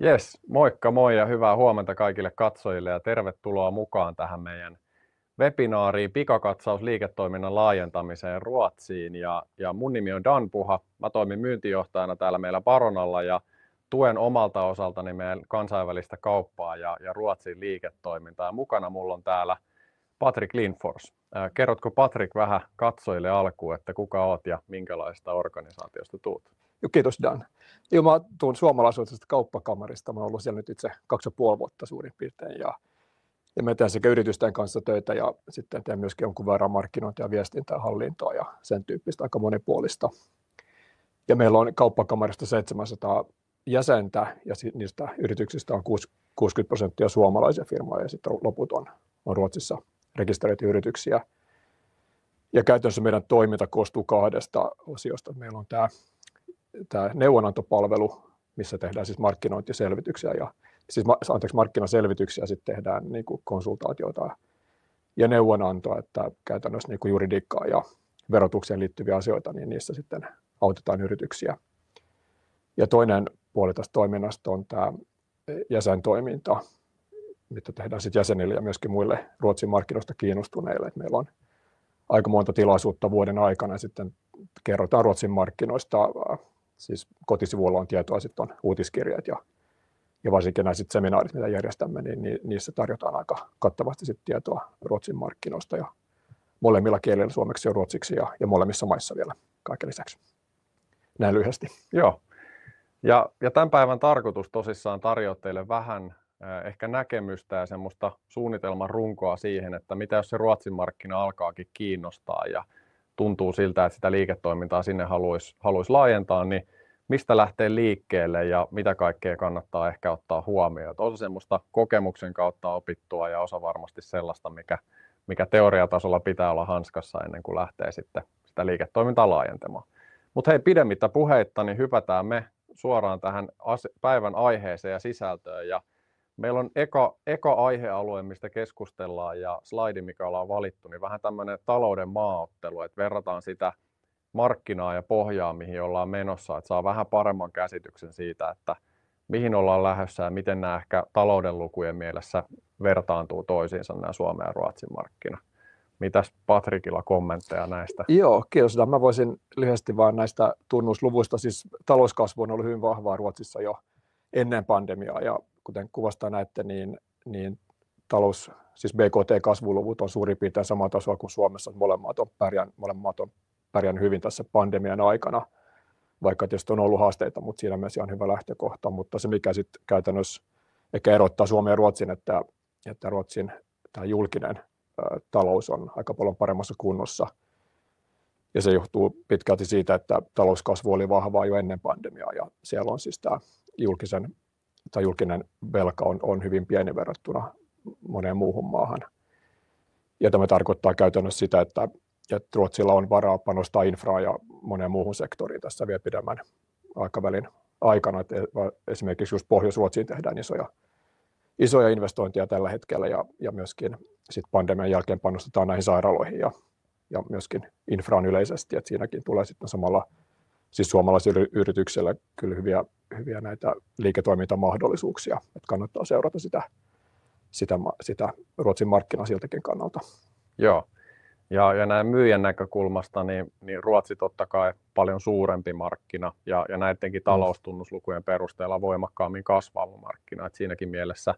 Jes, moikka moi ja hyvää huomenta kaikille katsojille ja tervetuloa mukaan tähän meidän webinaariin Pikakatsaus liiketoiminnan laajentamiseen Ruotsiin. Ja, ja mun nimi on Dan Puha, mä toimin myyntijohtajana täällä meillä Baronalla ja tuen omalta osaltani meidän kansainvälistä kauppaa ja, ja Ruotsin liiketoimintaa. Mukana mulla on täällä Patrick Lindfors. Kerrotko Patrick vähän katsojille alkuun, että kuka oot ja minkälaista organisaatiosta tuut? Joo, kiitos Dan. Joo, mä tuun suomalaisuudesta kauppakamarista. Mä oon ollut siellä nyt itse kaksi ja puoli vuotta suurin piirtein. Ja, ja mä teen sekä yritysten kanssa töitä ja sitten teen myöskin jonkun verran markkinointia, viestintää, hallintoa ja sen tyyppistä aika monipuolista. Ja meillä on kauppakamarista 700 jäsentä ja niistä yrityksistä on 60 prosenttia suomalaisia firmoja ja sitten loput on, on Ruotsissa rekisteröity yrityksiä. Ja käytännössä meidän toiminta koostuu kahdesta osiosta. Meillä on tämä tämä neuvonantopalvelu, missä tehdään siis markkinointiselvityksiä ja siis anteeksi, markkinaselvityksiä sitten tehdään niin kuin konsultaatioita ja neuvonantoa, että käytännössä niin kuin juridiikkaa ja verotukseen liittyviä asioita, niin niissä sitten autetaan yrityksiä. Ja toinen puoli tästä toiminnasta on tämä jäsentoiminta, mitä tehdään sitten jäsenille ja myöskin muille Ruotsin markkinoista kiinnostuneille. Että meillä on aika monta tilaisuutta vuoden aikana sitten kerrotaan Ruotsin markkinoista siis kotisivuilla on tietoa, sitten on uutiskirjat ja, ja varsinkin nämä sit seminaarit, mitä järjestämme, niin, niin niissä tarjotaan aika kattavasti sit tietoa Ruotsin markkinoista ja molemmilla kielillä, suomeksi ja ruotsiksi ja, ja molemmissa maissa vielä kaiken lisäksi. Näin lyhyesti. Joo. Ja, ja tämän päivän tarkoitus tosissaan tarjoaa teille vähän ehkä näkemystä ja semmoista suunnitelman runkoa siihen, että mitä jos se Ruotsin markkina alkaakin kiinnostaa ja tuntuu siltä, että sitä liiketoimintaa sinne haluaisi haluais laajentaa, niin mistä lähtee liikkeelle ja mitä kaikkea kannattaa ehkä ottaa huomioon. Osa semmoista kokemuksen kautta opittua ja osa varmasti sellaista, mikä, mikä teoriatasolla pitää olla hanskassa ennen kuin lähtee sitten sitä liiketoimintaa laajentamaan. Mutta hei, pidemmittä puheitta, niin hypätään me suoraan tähän päivän aiheeseen ja sisältöön. Ja Meillä on eka, eka aihealue, mistä keskustellaan ja slaidi, mikä ollaan valittu, niin vähän tämmöinen talouden maaottelu, että verrataan sitä markkinaa ja pohjaa, mihin ollaan menossa, että saa vähän paremman käsityksen siitä, että mihin ollaan lähdössä ja miten nämä ehkä talouden lukujen mielessä vertaantuu toisiinsa nämä Suomen ja Ruotsin markkina. Mitäs Patrikilla kommentteja näistä? Joo, kiitos. Mä voisin lyhyesti vain näistä tunnusluvuista. Siis talouskasvu on ollut hyvin vahvaa Ruotsissa jo ennen pandemiaa ja kuten kuvasta näette, niin, niin talous, siis BKT-kasvuluvut on suurin piirtein sama tasoa kuin Suomessa. Molemmat on pärjännyt, molemmat on pärjännyt hyvin tässä pandemian aikana, vaikka tietysti on ollut haasteita, mutta siinä mielessä on hyvä lähtökohta. Mutta se, mikä sitten käytännössä ehkä erottaa Suomen ja Ruotsin, että, että Ruotsin tämä julkinen ä, talous on aika paljon paremmassa kunnossa. Ja se johtuu pitkälti siitä, että talouskasvu oli vahvaa jo ennen pandemiaa ja siellä on siis tämä julkisen tai julkinen velka on, on hyvin pieni verrattuna moneen muuhun maahan. Ja tämä tarkoittaa käytännössä sitä, että, että Ruotsilla on varaa panostaa infraa ja moneen muuhun sektoriin tässä vielä pidemmän aikavälin aikana. Että esimerkiksi just Pohjois-Ruotsiin tehdään isoja, isoja investointeja tällä hetkellä ja, ja myöskin sit pandemian jälkeen panostetaan näihin sairaaloihin ja, ja myöskin infraan yleisesti, että siinäkin tulee sitten samalla siis suomalaisille yrityksille kyllä hyviä, hyviä näitä liiketoimintamahdollisuuksia, että kannattaa seurata sitä, sitä, sitä Ruotsin markkinaa siltäkin kannalta. Joo, ja, ja näin myyjän näkökulmasta, niin, niin Ruotsi totta kai paljon suurempi markkina ja, ja näidenkin mm. taloustunnuslukujen perusteella voimakkaammin kasvava markkina. Et siinäkin mielessä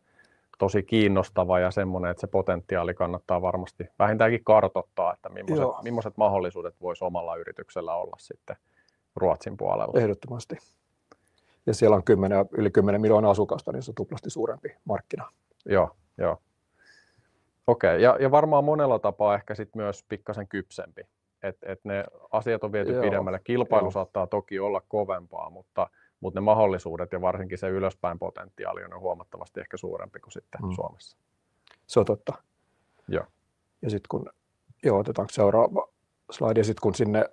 tosi kiinnostava ja semmoinen, että se potentiaali kannattaa varmasti vähintäänkin kartoittaa, että millaiset, millaiset mahdollisuudet voisi omalla yrityksellä olla sitten Ruotsin puolella. Ehdottomasti. Ja siellä on 10, yli 10 miljoonaa asukasta, niin se on tuplasti suurempi markkina. Joo, joo. Okei, okay. ja, ja varmaan monella tapaa ehkä sit myös pikkasen kypsempi. Että et ne asiat on viety joo, pidemmälle. Kilpailu joo. saattaa toki olla kovempaa, mutta, mutta ne mahdollisuudet ja varsinkin se ylöspäin potentiaali on huomattavasti ehkä suurempi kuin sitten mm. Suomessa. Se on totta. Joo. Ja sitten kun, joo, otetaanko seuraava slaidi, ja sitten kun sinne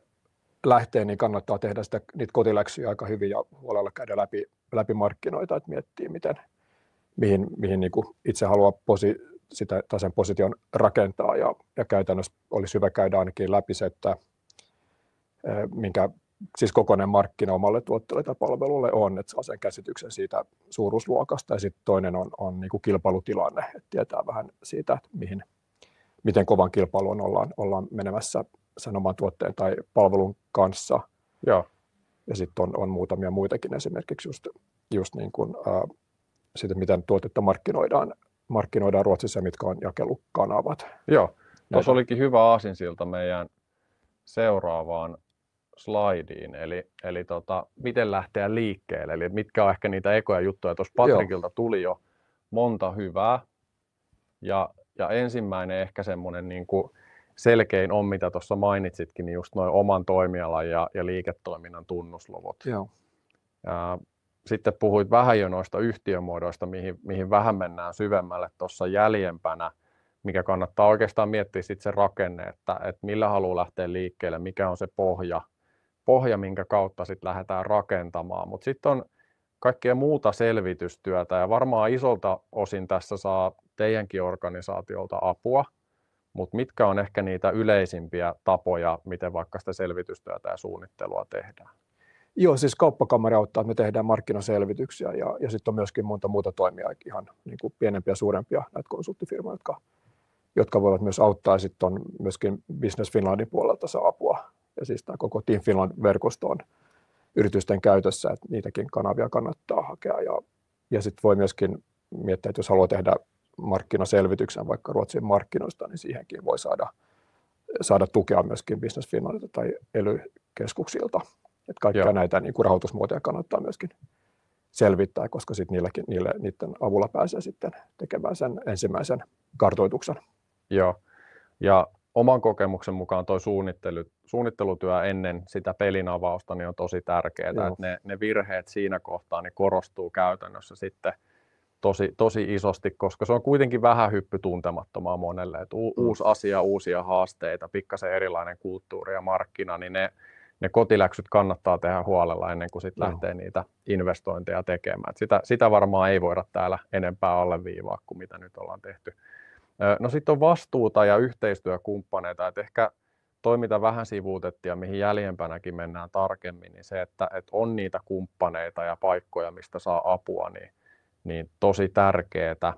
lähtee, niin kannattaa tehdä sitä, niitä kotiläksyjä aika hyvin ja huolella käydä läpi, läpi markkinoita, että miettii, miten, mihin, mihin niin itse haluaa posi, sitä, tai sen position rakentaa. Ja, ja käytännössä olisi hyvä käydä ainakin läpi se, että minkä siis kokonainen markkina omalle tuotteelle tai palvelulle on, että saa sen käsityksen siitä suuruusluokasta ja sitten toinen on, on niin kuin kilpailutilanne, että tietää vähän siitä, että mihin, miten kovan kilpailun ollaan, ollaan menemässä sen oman tuotteen tai palvelun kanssa. Joo. Ja sitten on, on muutamia muitakin esimerkiksi just, just niin kuin, ää, siitä, miten tuotetta markkinoidaan, markkinoidaan Ruotsissa ja mitkä on jakelukanavat. Joo, tuossa olikin hyvä aasinsilta meidän seuraavaan slaidiin, eli, eli tota, miten lähteä liikkeelle, eli mitkä on ehkä niitä ekoja juttuja. Tuossa Patrikilta tuli jo monta hyvää, ja, ja ensimmäinen ehkä semmoinen niin kuin selkein on, mitä tuossa mainitsitkin, niin just noin oman toimialan ja, ja liiketoiminnan tunnusluvut. Joo. Ja, sitten puhuit vähän jo noista yhtiömuodoista, mihin, mihin vähän mennään syvemmälle tuossa jäljempänä, mikä kannattaa oikeastaan miettiä sitten se rakenne, että, että millä haluaa lähteä liikkeelle, mikä on se pohja, pohja minkä kautta sitten lähdetään rakentamaan. Mutta sitten on kaikkea muuta selvitystyötä ja varmaan isolta osin tässä saa teidänkin organisaatiolta apua, mutta mitkä on ehkä niitä yleisimpiä tapoja, miten vaikka sitä selvitystyötä ja suunnittelua tehdään? Joo, siis kauppakamari auttaa, että me tehdään markkinaselvityksiä ja, ja sitten on myöskin monta muuta toimia, ihan niin kuin pienempiä ja suurempia näitä konsulttifirmoja, jotka, jotka voivat myös auttaa. Sitten on myöskin Business Finlandin puolelta saa apua ja siis tämä koko Team Finland-verkosto on yritysten käytössä, että niitäkin kanavia kannattaa hakea ja, ja sitten voi myöskin miettiä, että jos haluaa tehdä markkinaselvityksen vaikka Ruotsin markkinoista, niin siihenkin voi saada, saada tukea myöskin Business Finlandilta tai ely-keskuksilta. Että kaikkia Joo. näitä niin kuin rahoitusmuotoja kannattaa myöskin selvittää, koska sit niilläkin, niille, niiden avulla pääsee sitten tekemään sen ensimmäisen kartoituksen. Joo, ja oman kokemuksen mukaan tuo suunnittelu, suunnittelutyö ennen sitä pelin avausta niin on tosi tärkeää, että ne, ne virheet siinä kohtaa niin korostuu käytännössä sitten tosi, tosi isosti, koska se on kuitenkin vähän hyppy tuntemattomaa monelle, u, mm. uusi asia, uusia haasteita, pikkasen erilainen kulttuuri ja markkina, niin ne, ne kotiläksyt kannattaa tehdä huolella ennen kuin sit lähtee niitä investointeja tekemään. Et sitä, sitä varmaan ei voida täällä enempää alleviivaa kuin mitä nyt ollaan tehty. No sitten on vastuuta ja yhteistyökumppaneita, että ehkä toi mitä vähän sivuutettiin ja mihin jäljempänäkin mennään tarkemmin, niin se, että, että on niitä kumppaneita ja paikkoja, mistä saa apua, niin, niin tosi tärkeää.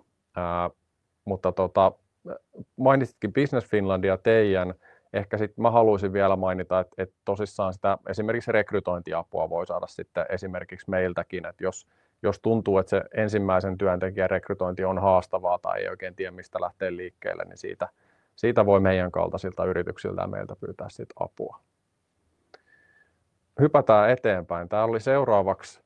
mutta tota, mainitsitkin Business Finlandia teidän, ehkä sitten mä haluaisin vielä mainita, että, että tosissaan sitä esimerkiksi rekrytointiapua voi saada sitten esimerkiksi meiltäkin, että jos, jos tuntuu, että se ensimmäisen työntekijän rekrytointi on haastavaa tai ei oikein tiedä, mistä lähtee liikkeelle, niin siitä, siitä voi meidän kaltaisilta yrityksiltä ja meiltä pyytää sit apua. Hypätään eteenpäin. Tämä oli seuraavaksi,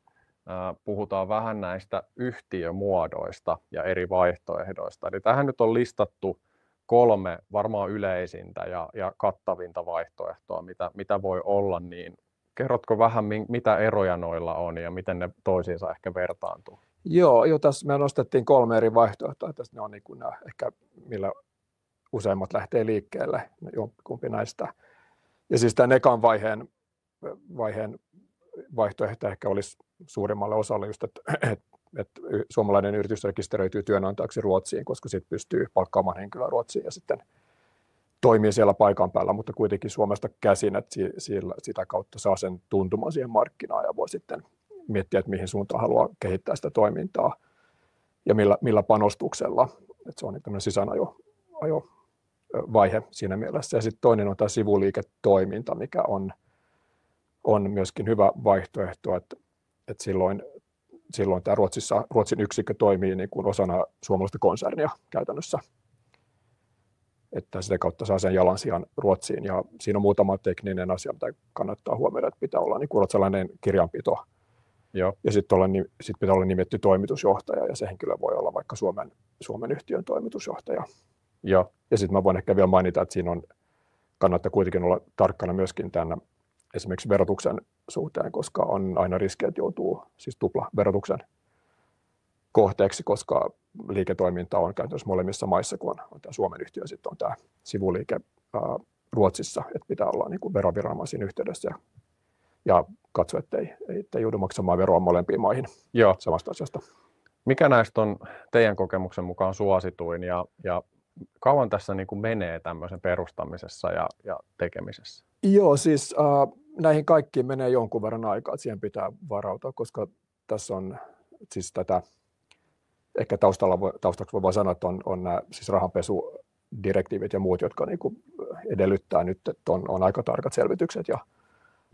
puhutaan vähän näistä yhtiömuodoista ja eri vaihtoehdoista. Eli tähän nyt on listattu kolme varmaan yleisintä ja, ja kattavinta vaihtoehtoa, mitä, mitä voi olla, niin kerrotko vähän, mitä eroja noilla on ja miten ne toisiinsa ehkä vertaantuu? Joo, jo tässä me nostettiin kolme eri vaihtoehtoa. Tässä ne on niin kuin nämä, ehkä millä useimmat lähtee liikkeelle, kumpi näistä. Ja siis tämän ekan vaiheen, vaiheen vaihtoehto ehkä olisi suurimmalle osalle just, että, että että suomalainen yritys rekisteröityy työnantajaksi Ruotsiin, koska sitten pystyy palkkaamaan henkilöä Ruotsiin ja sitten toimii siellä paikan päällä, mutta kuitenkin Suomesta käsin, että sillä, sitä kautta saa sen tuntumaan siihen markkinaan ja voi sitten miettiä, että mihin suuntaan haluaa kehittää sitä toimintaa ja millä, millä panostuksella. Että se on niin tämmöinen sisäänajo ajo vaihe siinä mielessä. Ja sitten toinen on tämä sivuliiketoiminta, mikä on, on myöskin hyvä vaihtoehto, että, että silloin silloin tämä Ruotsissa, Ruotsin yksikkö toimii niin kuin osana suomalaista konsernia käytännössä. Että sitä kautta saa sen jalansijan Ruotsiin. Ja siinä on muutama tekninen asia, mitä kannattaa huomioida, että pitää olla niin kuin ruotsalainen kirjanpito. Joo. Ja sitten sit pitää olla nimetty toimitusjohtaja, ja se henkilö voi olla vaikka Suomen, Suomen yhtiön toimitusjohtaja. Joo. Ja sitten mä voin ehkä vielä mainita, että siinä on, kannattaa kuitenkin olla tarkkana myöskin tämän esimerkiksi verotuksen suhteen, koska on aina riski, että joutuu siis tupla verotuksen kohteeksi, koska liiketoiminta on käytännössä molemmissa maissa, kun on, on tämä Suomen yhtiö, sitten on tämä sivuliike ää, Ruotsissa, että pitää olla niin kuin veroviranomaisiin yhteydessä ja, ja katsoa, ettei, ettei joudu maksamaan veroa molempiin maihin Joo. samasta asiasta. Mikä näistä on teidän kokemuksen mukaan suosituin ja, ja kauan tässä niin kuin menee tämmöisen perustamisessa ja, ja tekemisessä? Joo, siis äh, näihin kaikkiin menee jonkun verran aikaa, että siihen pitää varautua, koska tässä on siis tätä, ehkä taustalla voi, taustaksi voi sanoa, että on, on nämä siis rahanpesudirektiivit ja muut, jotka niin kuin edellyttää nyt, että on, on aika tarkat selvitykset ja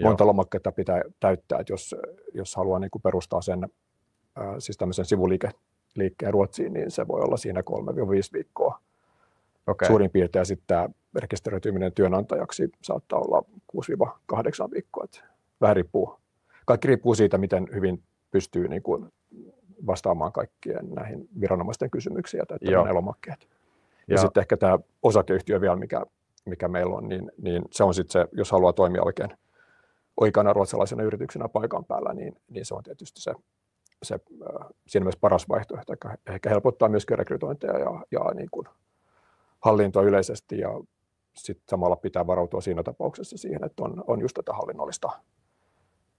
monta Joo. lomakkeetta pitää täyttää, että jos, jos haluaa niin kuin perustaa sen siis tämmöisen sivuliikkeen Ruotsiin, niin se voi olla siinä 3-5 viikkoa okay. suurin piirtein. Ja sitten tämä rekisteröityminen työnantajaksi saattaa olla 6-8 viikkoa. Että vähän riippuu. Kaikki riippuu siitä, miten hyvin pystyy niin kuin vastaamaan kaikkien näihin viranomaisten kysymyksiin ja täyttämään lomakkeet. Ja, ja sitten ehkä tämä osakeyhtiö vielä, mikä, mikä meillä on, niin, niin se on sitten se, jos haluaa toimia oikein oikeana ruotsalaisena yrityksenä paikan päällä, niin, niin se on tietysti se, se siinä myös paras vaihtoehto. Ehkä, ehkä helpottaa myöskin rekrytointeja ja, ja niin kuin hallintoa yleisesti ja sitten samalla pitää varautua siinä tapauksessa siihen, että on, on just tätä hallinnollista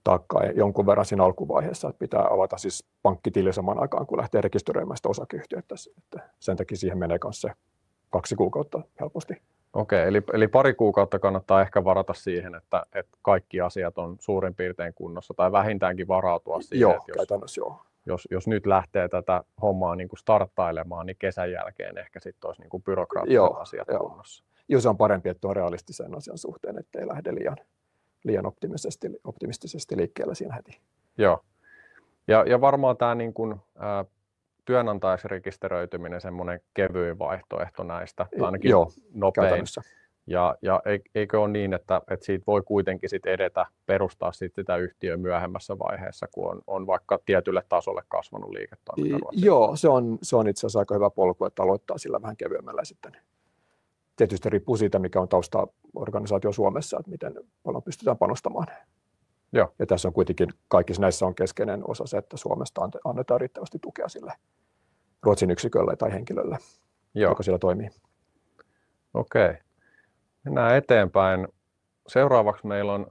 taakkaa jonkun verran siinä alkuvaiheessa, että pitää avata siis pankkitili samaan aikaan, kun lähtee rekisteröimään sitä osakeyhtiötä. Että sen takia siihen menee myös se kaksi kuukautta helposti. Okei, eli, eli pari kuukautta kannattaa ehkä varata siihen, että, että kaikki asiat on suurin piirtein kunnossa, tai vähintäänkin varautua siihen. Joo, että jos, joo. Jos, jos nyt lähtee tätä hommaa niin kuin starttailemaan, niin kesän jälkeen ehkä sitten olisi niin kuin byrokraattiset joo, asiat joo. kunnossa. Joo, se on parempi, että on realistisen asian suhteen, ettei lähde liian, liian optimistisesti, optimistisesti liikkeelle siinä heti. Joo. Ja, ja varmaan tämä niin kuin, ä, työnantajaksi rekisteröityminen semmoinen kevyin vaihtoehto näistä, tai ainakin Joo, nopein. Ja, ja eikö ole niin, että, että siitä voi kuitenkin sit edetä, perustaa sit sitä yhtiöä myöhemmässä vaiheessa, kun on, on vaikka tietylle tasolle kasvanut liiketoiminta? Joo, se on, se on itse asiassa aika hyvä polku, että aloittaa sillä vähän kevyemmällä sitten. Tietysti riippuu siitä, mikä on tausta organisaatio Suomessa, että miten paljon pystytään panostamaan. Joo. Ja tässä on kuitenkin, kaikissa näissä on keskeinen osa se, että Suomesta annetaan riittävästi tukea sille Ruotsin yksikölle tai henkilölle, Joo. joka siellä toimii. Okei. Mennään eteenpäin. Seuraavaksi meillä on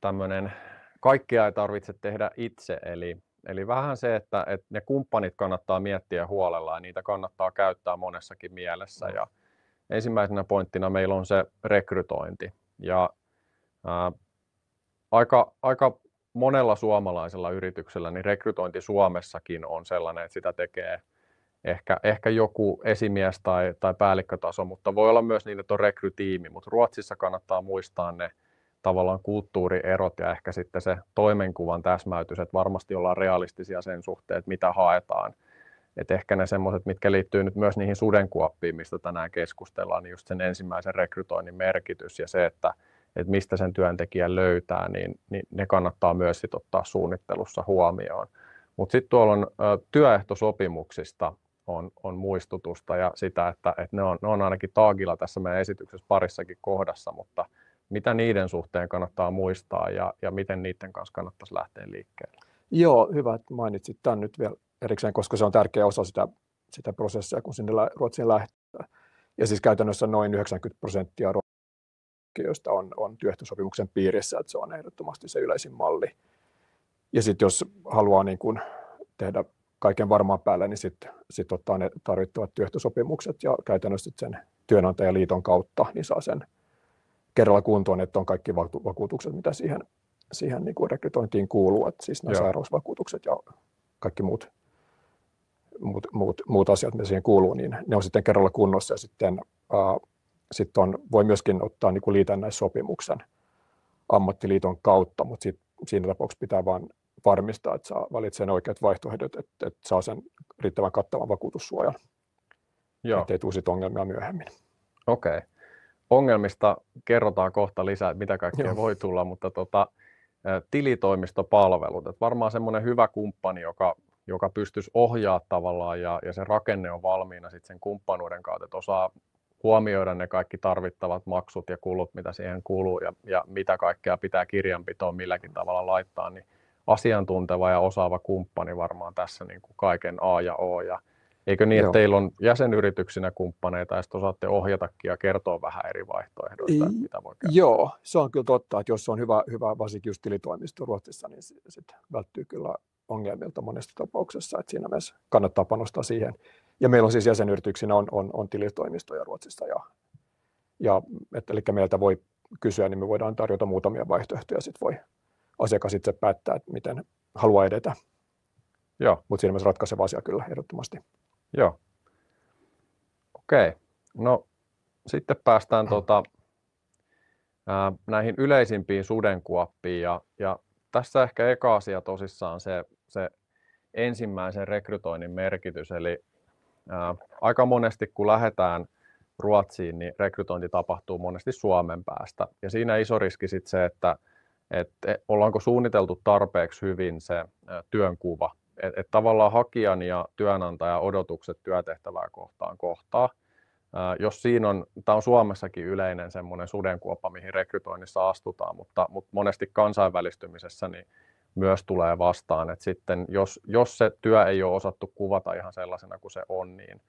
tämmöinen, kaikkea ei tarvitse tehdä itse, eli, eli vähän se, että, että ne kumppanit kannattaa miettiä huolella ja niitä kannattaa käyttää monessakin mielessä. Ja ensimmäisenä pointtina meillä on se rekrytointi. Ja ää, aika, aika monella suomalaisella yrityksellä niin rekrytointi Suomessakin on sellainen, että sitä tekee ehkä, ehkä joku esimies tai, tai päällikkötaso, mutta voi olla myös niin, että on rekrytiimi, mutta Ruotsissa kannattaa muistaa ne tavallaan kulttuurierot ja ehkä sitten se toimenkuvan täsmäytys, että varmasti ollaan realistisia sen suhteen, että mitä haetaan. Et ehkä ne semmoiset, mitkä liittyy nyt myös niihin sudenkuoppiin, mistä tänään keskustellaan, niin just sen ensimmäisen rekrytoinnin merkitys ja se, että että mistä sen työntekijän löytää, niin, niin ne kannattaa myös sit ottaa suunnittelussa huomioon. Mutta sitten tuolla on ö, työehtosopimuksista on, on muistutusta ja sitä, että, että ne, on, ne on ainakin taagilla tässä meidän esityksessä parissakin kohdassa, mutta mitä niiden suhteen kannattaa muistaa ja, ja miten niiden kanssa kannattaisi lähteä liikkeelle? Joo, hyvä, että mainitsit tämän nyt vielä erikseen, koska se on tärkeä osa sitä, sitä prosessia, kun sinne Ruotsiin lähtee. Ja siis käytännössä noin 90 prosenttia joista on, on työehtosopimuksen piirissä, että se on ehdottomasti se yleisin malli. Ja sitten jos haluaa niin kun tehdä kaiken varmaan päälle, niin sitten sit ottaa ne tarvittavat työehtosopimukset ja käytännössä sen työnantajaliiton kautta niin saa sen kerralla kuntoon, että on kaikki vakuutukset, mitä siihen, siihen niin kuin rekrytointiin kuuluu, että siis nämä Joo. sairausvakuutukset ja kaikki muut, muut, muut, muut asiat, mitä siihen kuuluu, niin ne on sitten kerralla kunnossa ja sitten uh, sitten on, voi myöskin ottaa niin liitännäissopimuksen ammattiliiton kautta, mutta sit, siinä tapauksessa pitää vain varmistaa, että saa valitsee ne oikeat vaihtoehdot, että, että saa sen riittävän kattavan vakuutussuojan, Joo. ettei tule sit ongelmia myöhemmin. Okei. Okay. Ongelmista kerrotaan kohta lisää, että mitä kaikkea Joo. voi tulla, mutta tota, tilitoimistopalvelut, että varmaan semmoinen hyvä kumppani, joka, joka pystyisi ohjaa tavallaan ja, ja se rakenne on valmiina sitten sen kumppanuuden kautta, että osaa huomioida ne kaikki tarvittavat maksut ja kulut, mitä siihen kuuluu ja, ja mitä kaikkea pitää kirjanpitoon milläkin tavalla laittaa, niin asiantunteva ja osaava kumppani varmaan tässä niin kuin kaiken A ja O. Ja eikö niin, Joo. että teillä on jäsenyrityksinä kumppaneita ja sitten osaatte ohjatakin ja kertoa vähän eri vaihtoehdoista, I, mitä voi käyttää? Joo, se on kyllä totta, että jos on hyvä, hyvä varsinkin just tilitoimisto Ruotsissa, niin sitten sit välttyy kyllä ongelmilta monesta tapauksessa, että siinä mielessä kannattaa panostaa siihen. Ja meillä on siis jäsenyrityksinä on, on, on tilitoimistoja Ruotsissa, ja, ja, et, eli meiltä voi kysyä, niin me voidaan tarjota muutamia vaihtoehtoja, sitten voi asiakas itse päättää, että miten haluaa edetä. Joo. Mutta siinä mielessä ratkaiseva asia kyllä ehdottomasti. Joo. Okei. No sitten päästään tota, ää, näihin yleisimpiin sudenkuoppiin ja, ja tässä ehkä eka asia tosissaan se, se ensimmäisen rekrytoinnin merkitys, eli ää, aika monesti kun lähdetään Ruotsiin, niin rekrytointi tapahtuu monesti Suomen päästä. Ja siinä iso riski sitten se, että että e, ollaanko suunniteltu tarpeeksi hyvin se työnkuva. Että et tavallaan hakijan ja työnantajan odotukset työtehtävää kohtaan kohtaa. Jos siinä on, tämä on Suomessakin yleinen semmoinen sudenkuoppa, mihin rekrytoinnissa astutaan, mutta, mutta monesti kansainvälistymisessä niin myös tulee vastaan, että sitten jos, jos se työ ei ole osattu kuvata ihan sellaisena kuin se on, niin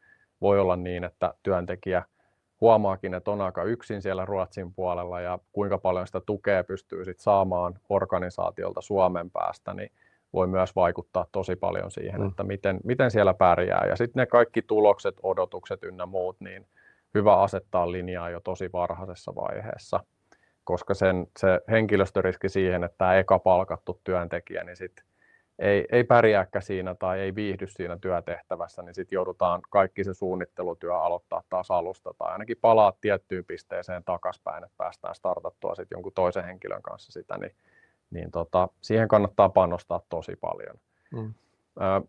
voi olla niin, että työntekijä – huomaakin, että on aika yksin siellä Ruotsin puolella ja kuinka paljon sitä tukea pystyy sit saamaan organisaatiolta Suomen päästä, niin voi myös vaikuttaa tosi paljon siihen, mm. että miten, miten siellä pärjää. Ja sitten ne kaikki tulokset, odotukset ynnä muut, niin hyvä asettaa linjaa jo tosi varhaisessa vaiheessa, koska sen, se henkilöstöriski siihen, että tämä eka palkattu työntekijä, niin sitten ei, ei pärjääkään siinä tai ei viihdy siinä työtehtävässä, niin sitten joudutaan kaikki se suunnittelutyö aloittaa taas alusta tai ainakin palaa tiettyyn pisteeseen takaspäin, että päästään startattua sitten jonkun toisen henkilön kanssa sitä, niin, niin tota, siihen kannattaa panostaa tosi paljon. Mm.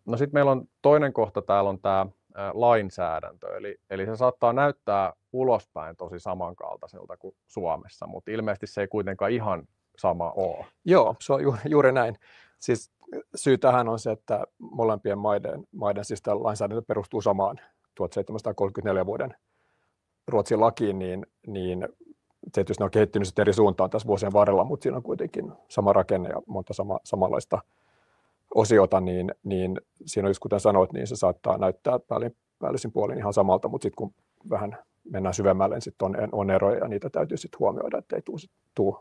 No sitten meillä on toinen kohta, täällä on tämä lainsäädäntö, eli, eli se saattaa näyttää ulospäin tosi samankaltaiselta kuin Suomessa, mutta ilmeisesti se ei kuitenkaan ihan sama ole. Joo, se on juuri, juuri näin. Siis syy tähän on se, että molempien maiden, maiden siis lainsäädäntö perustuu samaan 1734 vuoden Ruotsin lakiin, niin, niin tietysti ne on kehittynyt eri suuntaan tässä vuosien varrella, mutta siinä on kuitenkin sama rakenne ja monta sama, samanlaista osiota, niin, niin siinä on just kuten sanoit, niin se saattaa näyttää päällin, päällisin puolin ihan samalta, mutta sitten kun vähän mennään syvemmälle, niin sitten on, on eroja ja niitä täytyy sitten huomioida, että ei tule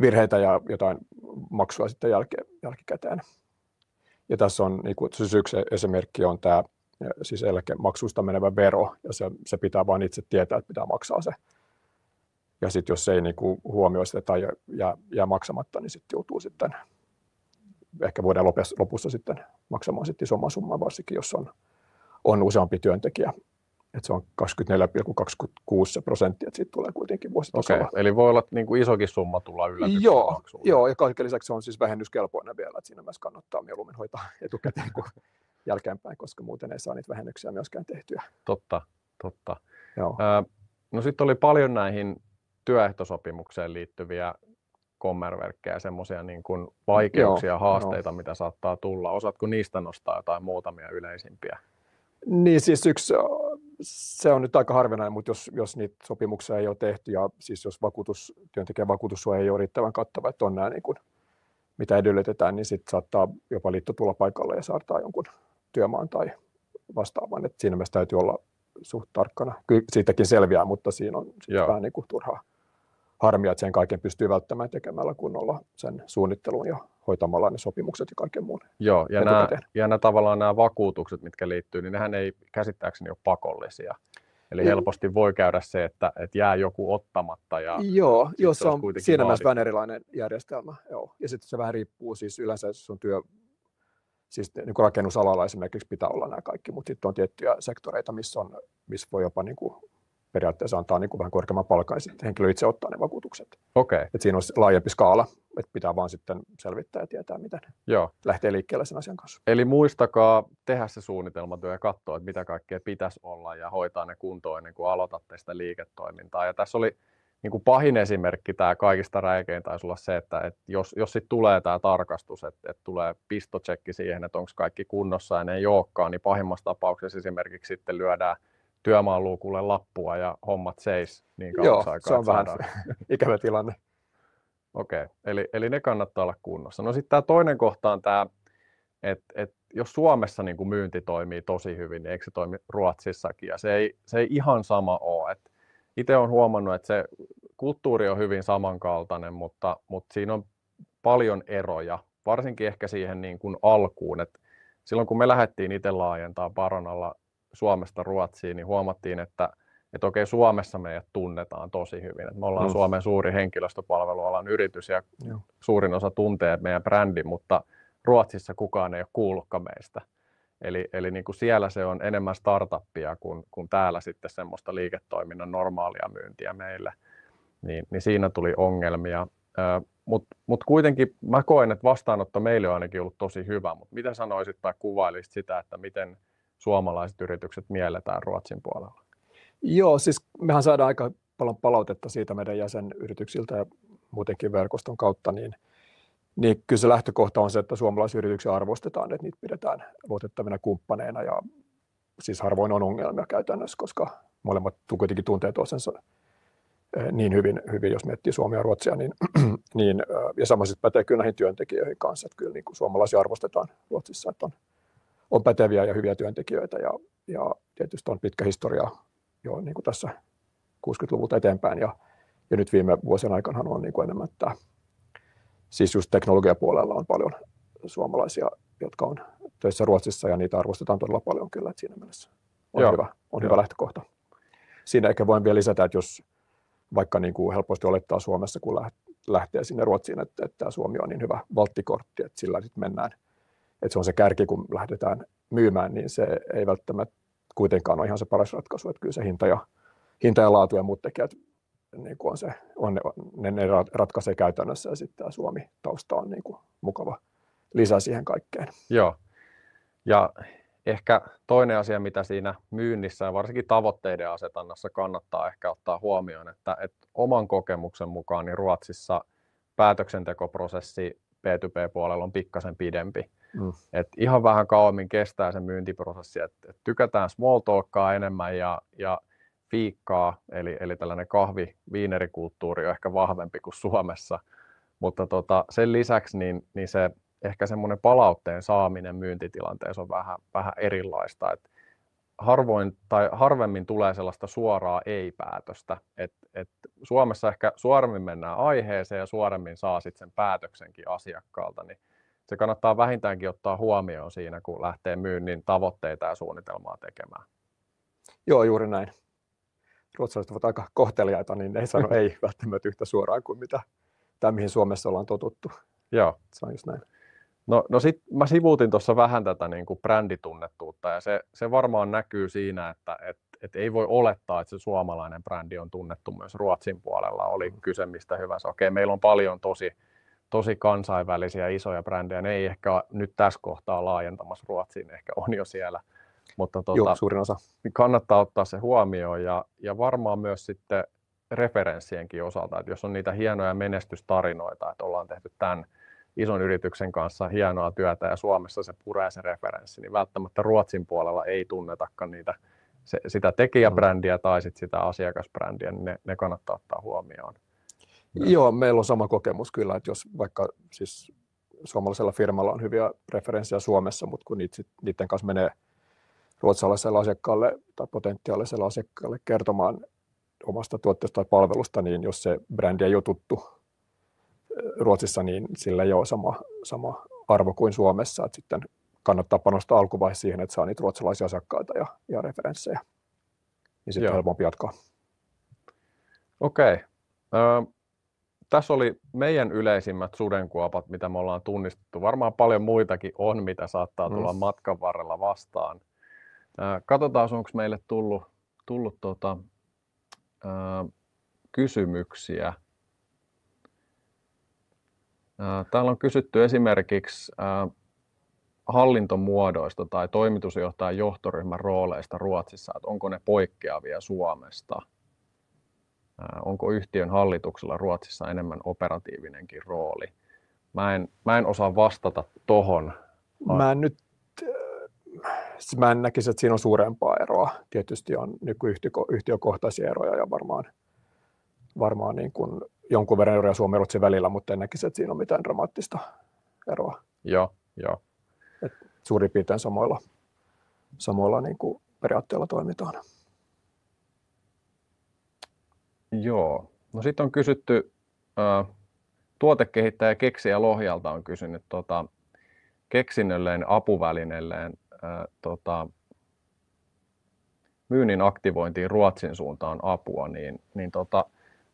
virheitä ja jotain maksua sitten jälke, jälkikäteen. Ja tässä on niin kuin, siis yksi esimerkki on tämä siis eläkemaksusta menevä vero, ja se, se pitää vain itse tietää, että pitää maksaa se. Ja sitten jos se ei niin huomioi sitä tai jää, jää maksamatta, niin sitten joutuu sitten ehkä vuoden lopussa sitten maksamaan sitten isomman summan, varsinkin jos on, on useampi työntekijä että se on 24,26 prosenttia, että siitä tulee kuitenkin vuositasolla. Okay. Eli voi olla niin kuin isokin summa tulla yllätyksen Joo, maksuun. joo, ja kaiken lisäksi se on siis vähennyskelpoinen vielä, että siinä myös kannattaa mieluummin hoitaa etukäteen kuin jälkeenpäin, koska muuten ei saa niitä vähennyksiä myöskään tehtyä. Totta, totta. Joo. Ö, no sitten oli paljon näihin työehtosopimukseen liittyviä kommerverkkejä, semmoisia niin kuin vaikeuksia ja haasteita, no. mitä saattaa tulla. Osaatko niistä nostaa jotain muutamia yleisimpiä? Niin siis yksi se on nyt aika harvinainen, mutta jos, jos niitä sopimuksia ei ole tehty ja siis jos vakuutus, työntekijän vakuutussuoja ei ole riittävän kattava, että on nämä niin kuin, mitä edellytetään, niin sitten saattaa jopa liitto tulla paikalle ja saattaa jonkun työmaan tai vastaavan. Et siinä mielessä täytyy olla suht tarkkana. Kyllä siitäkin selviää, mutta siinä on vähän niin kuin turhaa harmia, että sen kaiken pystyy välttämään tekemällä kunnolla sen suunnittelun ja hoitamalla ne sopimukset ja kaiken muun. Joo, ja nämä, ja nämä tavallaan nämä vakuutukset, mitkä liittyy, niin nehän ei käsittääkseni ole pakollisia. Eli mm. helposti voi käydä se, että, että jää joku ottamatta. Ja joo, joo se on siinä mielessä vähän erilainen järjestelmä. Joo. Ja sitten se vähän riippuu, siis yleensä sun työ, siis niin kuin rakennusalalla esimerkiksi pitää olla nämä kaikki, mutta sitten on tiettyjä sektoreita, missä, on, missä voi jopa niin kuin periaatteessa antaa niin kuin vähän korkeamman palkan ja henkilö itse ottaa ne vakuutukset. Okay. Et siinä on laajempi skaala, että pitää vaan sitten selvittää ja tietää, miten Joo. lähtee liikkeelle sen asian kanssa. Eli muistakaa tehdä se suunnitelmatyö ja katsoa, että mitä kaikkea pitäisi olla ja hoitaa ne kuntoon ennen kuin aloitatte sitä liiketoimintaa. Ja tässä oli niin kuin pahin esimerkki, tämä kaikista räikein taisi olla se, että, että jos, jos sitten tulee tämä tarkastus, että, että tulee pistotsekki siihen, että onko kaikki kunnossa ja ne ei olekaan, niin pahimmassa tapauksessa esimerkiksi sitten lyödään – työmaan luukulle lappua ja hommat seis niin kauan aikaa. se on vähän ikävä tilanne. Okei, okay. eli, eli ne kannattaa olla kunnossa. No sitten tämä toinen kohta on tämä, että et jos Suomessa niin kuin myynti toimii tosi hyvin, niin eikö se toimi Ruotsissakin? Ja se ei, se ei ihan sama ole. itse olen huomannut, että se kulttuuri on hyvin samankaltainen, mutta, mutta siinä on paljon eroja, varsinkin ehkä siihen niin kuin alkuun. Et silloin kun me lähdettiin itse laajentaa Baronalla Suomesta Ruotsiin, niin huomattiin, että, että okei, Suomessa meidät tunnetaan tosi hyvin. Että me ollaan mm. Suomen suuri henkilöstöpalvelualan yritys ja Joo. suurin osa tuntee meidän brändi, mutta Ruotsissa kukaan ei ole kuullutkaan meistä. Eli, eli niin kuin siellä se on enemmän startuppia kuin, kuin täällä sitten semmoista liiketoiminnan normaalia myyntiä meille. Niin, niin siinä tuli ongelmia. Mutta mut kuitenkin mä koen, että vastaanotto meille on ainakin ollut tosi hyvä. Mutta mitä sanoisit tai kuvailisit sitä, että miten suomalaiset yritykset mielletään Ruotsin puolella? Joo, siis mehän saadaan aika paljon palautetta siitä meidän jäsenyrityksiltä ja muutenkin verkoston kautta, niin, niin kyllä se lähtökohta on se, että suomalaisia yrityksiä arvostetaan, että niitä pidetään luotettavina kumppaneina ja siis harvoin on ongelmia käytännössä, koska molemmat kuitenkin tuntee toisensa eh, niin hyvin, hyvin jos miettii Suomea ja Ruotsia, niin, niin ja sama sitten pätee kyllä näihin työntekijöihin kanssa, että kyllä niin kuin suomalaisia arvostetaan Ruotsissa, että on, on päteviä ja hyviä työntekijöitä ja, ja tietysti on pitkä historia jo niin kuin tässä 60-luvulta eteenpäin ja, ja nyt viime vuosien aikana on niin kuin enemmän, että siis just teknologiapuolella on paljon suomalaisia, jotka on töissä Ruotsissa ja niitä arvostetaan todella paljon kyllä, että siinä mielessä on, Joo. hyvä, on hyvä lähtökohta. Siinä ehkä voin vielä lisätä, että jos vaikka niin kuin helposti olettaa Suomessa, kun lähtee sinne Ruotsiin, että, että Suomi on niin hyvä valttikortti, että sillä sitten mennään, että se on se kärki, kun lähdetään myymään, niin se ei välttämättä kuitenkaan ole ihan se paras ratkaisu, että kyllä se hinta ja, hinta ja laatu ja muut tekijät niin kuin on se, on, ne, ne ratkaisee käytännössä ja sitten tämä Suomi-tausta on niin kuin mukava lisä siihen kaikkeen. Joo, ja ehkä toinen asia, mitä siinä myynnissä ja varsinkin tavoitteiden asetannassa kannattaa ehkä ottaa huomioon, että, että oman kokemuksen mukaan niin Ruotsissa päätöksentekoprosessi P2P-puolella on pikkasen pidempi. Mm. Et ihan vähän kauemmin kestää se myyntiprosessi, että et tykätään small talkkaa enemmän ja, ja fiikkaa, eli, eli tällainen kahvi viinerikulttuuri on ehkä vahvempi kuin Suomessa, mutta tota, sen lisäksi niin, niin se ehkä semmoinen palautteen saaminen myyntitilanteessa on vähän, vähän erilaista, että harvoin tai harvemmin tulee sellaista suoraa ei-päätöstä, että et Suomessa ehkä suoremmin mennään aiheeseen ja suoremmin saa sitten sen päätöksenkin asiakkaalta, niin se kannattaa vähintäänkin ottaa huomioon siinä, kun lähtee myynnin tavoitteita ja suunnitelmaa tekemään. Joo, juuri näin. Ruotsalaiset ovat aika kohteliaita, niin ne ei sano ei välttämättä yhtä suoraan kuin mitä tämä, mihin Suomessa ollaan totuttu. Joo. Se on just näin. No, no sit mä sivuutin tuossa vähän tätä niin kuin bränditunnettuutta ja se, se varmaan näkyy siinä, että et, et ei voi olettaa, että se suomalainen brändi on tunnettu myös Ruotsin puolella, oli mm. kyse mistä hyvänsä. Okei, meillä on paljon tosi tosi kansainvälisiä isoja brändejä. Ne ei ehkä nyt tässä kohtaa laajentamassa Ruotsiin, ehkä on jo siellä. Mutta tuota, Joo, suurin osa. kannattaa ottaa se huomioon ja, ja varmaan myös sitten referenssienkin osalta, että jos on niitä hienoja menestystarinoita, että ollaan tehty tämän ison yrityksen kanssa hienoa työtä ja Suomessa se puree se referenssi, niin välttämättä Ruotsin puolella ei tunnetakaan niitä, se, sitä tekijäbrändiä tai sit sitä asiakasbrändiä, niin ne, ne kannattaa ottaa huomioon. Joo, meillä on sama kokemus kyllä, että jos vaikka siis suomalaisella firmalla on hyviä referenssejä Suomessa, mutta kun niitä, niiden kanssa menee ruotsalaiselle asiakkaalle tai potentiaaliselle asiakkaalle kertomaan omasta tuotteesta tai palvelusta, niin jos se brändi ei ole tuttu Ruotsissa, niin sillä ei ole sama, sama arvo kuin Suomessa. Että sitten kannattaa panostaa alkuvaiheessa siihen, että saa niitä ruotsalaisia asiakkaita ja, ja referenssejä. Niin sitten helpompi jatkaa. Okei. Okay tässä oli meidän yleisimmät sudenkuopat, mitä me ollaan tunnistettu. Varmaan paljon muitakin on, mitä saattaa tulla mm. matkan varrella vastaan. katsotaan, onko meille tullut, tullut tuota, ää, kysymyksiä. Ää, täällä on kysytty esimerkiksi ää, hallintomuodoista tai toimitusjohtajan johtoryhmän rooleista Ruotsissa, että onko ne poikkeavia Suomesta – onko yhtiön hallituksella Ruotsissa enemmän operatiivinenkin rooli. Mä en, mä en osaa vastata tohon. Mä en nyt siis mä en näkisi, että siinä on suurempaa eroa. Tietysti on yhtiökohtaisia eroja ja varmaan, varmaan niin kuin jonkun verran eroja Suomen ja välillä, mutta en näkisi, että siinä on mitään dramaattista eroa. Joo, joo. Et suurin piirtein samoilla, samoilla niin kuin periaatteilla toimitaan. Joo. No sitten on kysytty, ää, tuotekehittäjä Keksiä Lohjalta on kysynyt tota, keksinnölleen apuvälineelleen ää, tota, myynnin aktivointiin Ruotsin suuntaan apua, niin, niin tota,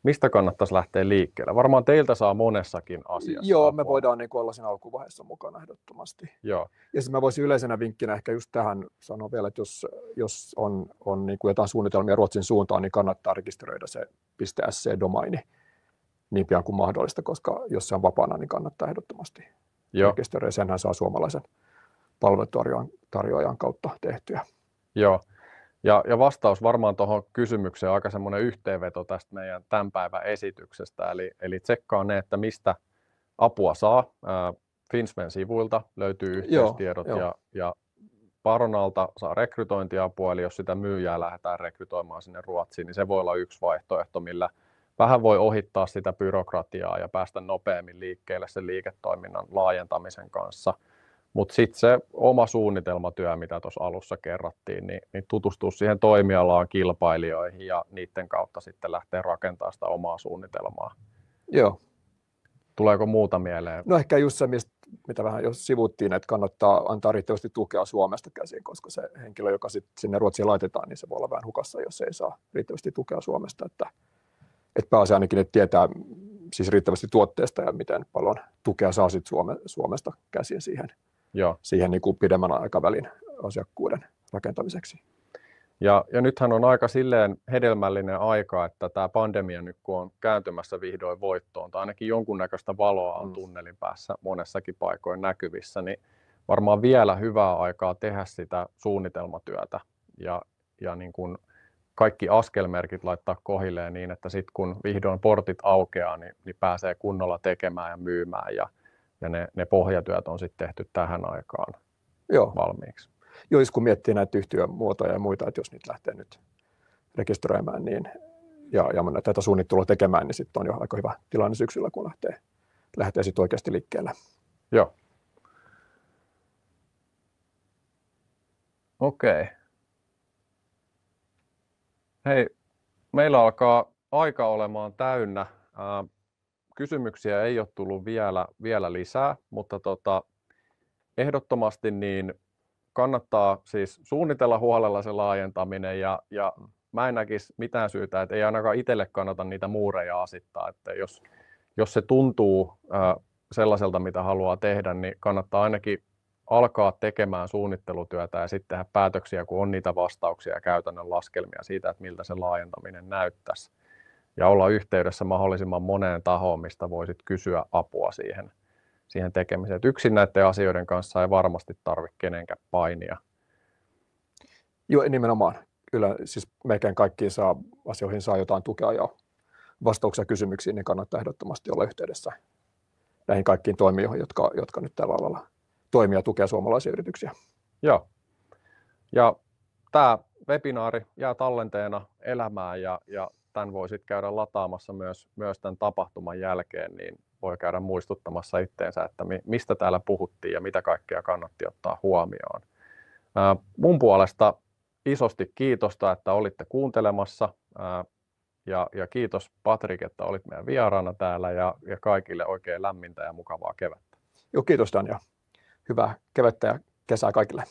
mistä kannattaisi lähteä liikkeelle? Varmaan teiltä saa monessakin asiassa Joo, apua. me voidaan niin olla siinä alkuvaiheessa mukana ehdottomasti. Joo, Ja sitten mä voisin yleisenä vinkkinä ehkä just tähän sanoa vielä, että jos, jos on, on niin kuin jotain suunnitelmia Ruotsin suuntaan, niin kannattaa rekisteröidä se .sc-domaini niin pian kuin mahdollista, koska jos se on vapaana, niin kannattaa ehdottomasti joo, rekisteröidä. Senhän saa suomalaisen palvelutarjoajan tarjoajan kautta tehtyä. joo. Ja, ja vastaus varmaan tuohon kysymykseen aika semmoinen yhteenveto tästä meidän tämän päivän esityksestä. Eli, eli tsekkaa ne, että mistä apua saa. Ää, Finsven sivuilta löytyy yhteystiedot joo. ja, ja Paronalta saa rekrytointiapua, eli jos sitä myyjää lähdetään rekrytoimaan sinne Ruotsiin, niin se voi olla yksi vaihtoehto, millä vähän voi ohittaa sitä byrokratiaa ja päästä nopeammin liikkeelle sen liiketoiminnan laajentamisen kanssa. Mutta sitten se oma suunnitelmatyö, mitä tuossa alussa kerrattiin, niin, niin tutustua siihen toimialaan, kilpailijoihin ja niiden kautta sitten lähteä rakentamaan sitä omaa suunnitelmaa. Joo. Tuleeko muuta mieleen? No ehkä just se, mistä, mitä vähän jo sivuttiin, että kannattaa antaa riittävästi tukea Suomesta käsin, koska se henkilö, joka sit sinne Ruotsiin laitetaan, niin se voi olla vähän hukassa, jos ei saa riittävästi tukea Suomesta. Että, että pääsee ainakin, että tietää siis riittävästi tuotteesta ja miten paljon tukea saa sit Suome, Suomesta käsin siihen, Joo. siihen niin kuin pidemmän aikavälin asiakkuuden rakentamiseksi. Ja, ja nythän on aika silleen hedelmällinen aika, että tämä pandemia nyt kun on kääntymässä vihdoin voittoon, tai ainakin jonkunnäköistä valoa on Mm. tunnelin päässä monessakin paikoin näkyvissä, niin varmaan vielä hyvää aikaa tehdä sitä suunnitelmatyötä ja, ja niin kuin kaikki askelmerkit laittaa kohilleen niin, että sitten kun vihdoin portit aukeaa, niin, niin pääsee kunnolla tekemään ja myymään ja, ja ne, ne pohjatyöt on sitten tehty tähän aikaan Joo, valmiiksi. Joo, jos kun miettii näitä yhtiömuotoja ja muita, että jos niitä lähtee nyt rekisteröimään niin, ja, ja tätä suunnittelua tekemään, niin sitten on jo aika hyvä tilanne syksyllä, kun lähtee, lähtee sitten oikeasti liikkeelle. Joo. Okei. Hei, meillä alkaa aika olemaan täynnä. Ää, kysymyksiä ei ole tullut vielä, vielä lisää, mutta tota, ehdottomasti niin kannattaa siis suunnitella huolella se laajentaminen ja, ja mä en näkisi mitään syytä, että ei ainakaan itselle kannata niitä muureja asittaa, että jos, jos se tuntuu ää, sellaiselta, mitä haluaa tehdä, niin kannattaa ainakin alkaa tekemään suunnittelutyötä ja sitten tehdä päätöksiä, kun on niitä vastauksia ja käytännön laskelmia siitä, että miltä se laajentaminen näyttäisi. Ja olla yhteydessä mahdollisimman moneen tahoon, mistä voisit kysyä apua siihen, siihen tekemiseen. Et yksin näiden asioiden kanssa ei varmasti tarvitse kenenkään painia. Joo, nimenomaan. Kyllä siis melkein kaikkiin saa, asioihin saa jotain tukea ja vastauksia kysymyksiin, niin kannattaa ehdottomasti olla yhteydessä näihin kaikkiin toimijoihin, jotka, jotka nyt tällä alalla toimii ja tukee suomalaisia yrityksiä. Joo. Ja tämä webinaari jää tallenteena elämään ja, ja tämän voi sitten käydä lataamassa myös, myös tämän tapahtuman jälkeen, niin voi käydä muistuttamassa itteensä, että mi, mistä täällä puhuttiin ja mitä kaikkea kannatti ottaa huomioon. Mun puolesta isosti kiitosta, että olitte kuuntelemassa ja, ja kiitos Patrik, että olit meidän vieraana täällä ja, ja kaikille oikein lämmintä ja mukavaa kevättä. Joo, kiitos Dan ja hyvää kevättä ja kesää kaikille.